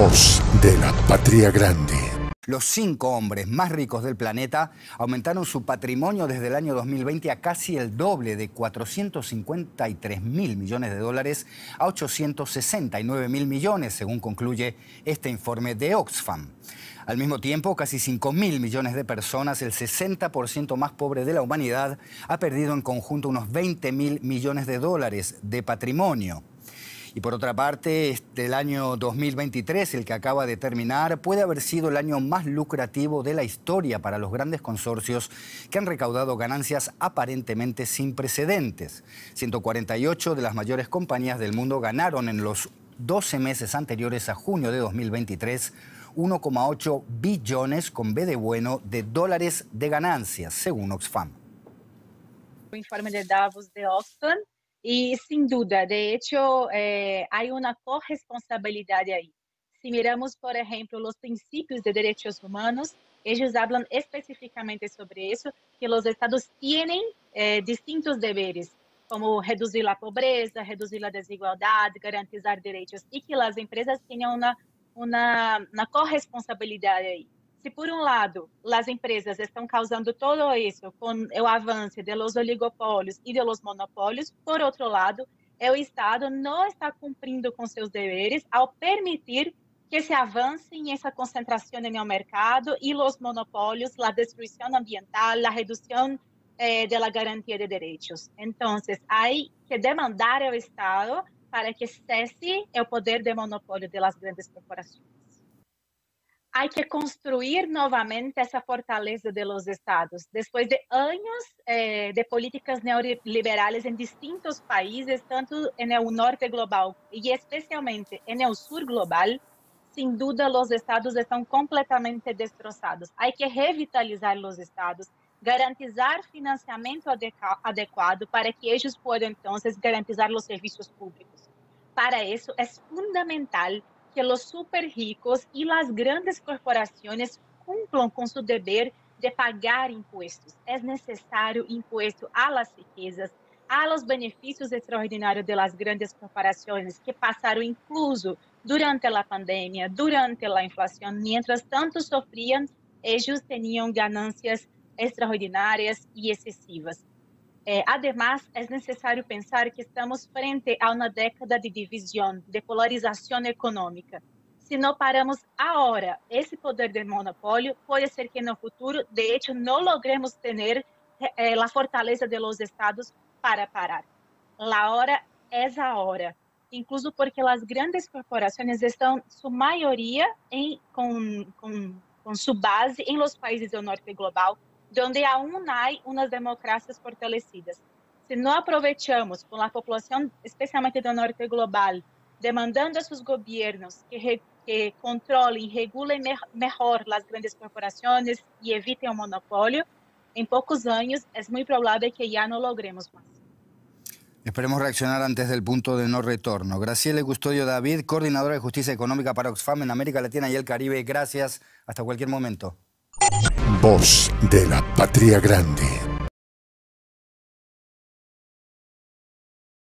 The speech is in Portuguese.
Voz de la patria grande. Los cinco hombres más ricos del planeta aumentaron su patrimonio desde el año 2020 a casi el doble de 453 mil millones de dólares a 869 mil millones, según concluye este informe de Oxfam. Al mismo tiempo, casi 5 mil millones de personas, el 60% más pobre de la humanidad, ha perdido en conjunto unos 20 mil millones de dólares de patrimonio. Y por otra parte, este, el año 2023, el que acaba de terminar, puede haber sido el año más lucrativo de la historia para los grandes consorcios que han recaudado ganancias aparentemente sin precedentes. 148 de las mayores compañías del mundo ganaron en los 12 meses anteriores a junio de 2023 1,8 billones con B de bueno de dólares de ganancias, según Oxfam. informe de Davos de Oxfam Y sin duda, de hecho, eh, hay una corresponsabilidad ahí. Si miramos, por ejemplo, los principios de derechos humanos, ellos hablan específicamente sobre eso, que los estados tienen eh, distintos deberes, como reducir la pobreza, reducir la desigualdad, garantizar derechos, y que las empresas tengan una, una, una corresponsabilidad. Se por um lado as empresas estão causando todo isso com o avanço dos oligopólios e dos monopólios, por outro lado, o Estado não está cumprindo com seus deveres ao permitir que se avance essa concentração no mercado e os monopólios, a destruição ambiental, a redução eh, da garantia de direitos. Então, há que demandar ao Estado para que cesse o poder de monopólio das grandes corporações hay que construir nuevamente esa fortaleza de los estados. Después de años eh, de políticas neoliberales en distintos países, tanto el norte global y especialmente en el sur global, sin duda los estados están completamente destrozados. Hay que revitalizar los estados, garantizar financiamiento adecuado para que ellos puedan entonces garantizar los servicios públicos. Para eso es fundamental que los super ricos y las grandes corporaciones cumplan con su deber de pagar impuestos. Es necesario impuesto a las riquezas, a los beneficios extraordinarios de las grandes corporaciones que pasaron incluso durante la pandemia, durante la inflación, mientras tanto sofrían, ellos tenían ganancias extraordinarias y excesivas. É, además, é necessário pensar que estamos frente a uma década de divisão, de polarização econômica. Se não paramos agora esse poder de monopólio, pode ser que no futuro, de hecho, não logremos ter eh, a fortaleza de los estados para parar. A hora é a hora. Incluso porque as grandes corporações estão, sua maioria, em, com, com, com sua base em los países do norte global, donde aún hay unas democracias fortalecidas. Si no aprovechamos con la población, especialmente del norte global, demandando a sus gobiernos que, re, que controlen y regulen me, grandes corporaciones y eviten el monopolio, en pocos años es muy probable que ya no logremos más. Esperemos reaccionar antes del punto de no retorno. Graciela Custodio David, coordinadora de Justicia Económica para Oxfam en América Latina y el Caribe. Gracias. Hasta cualquier momento. Voz de la Patria Grande.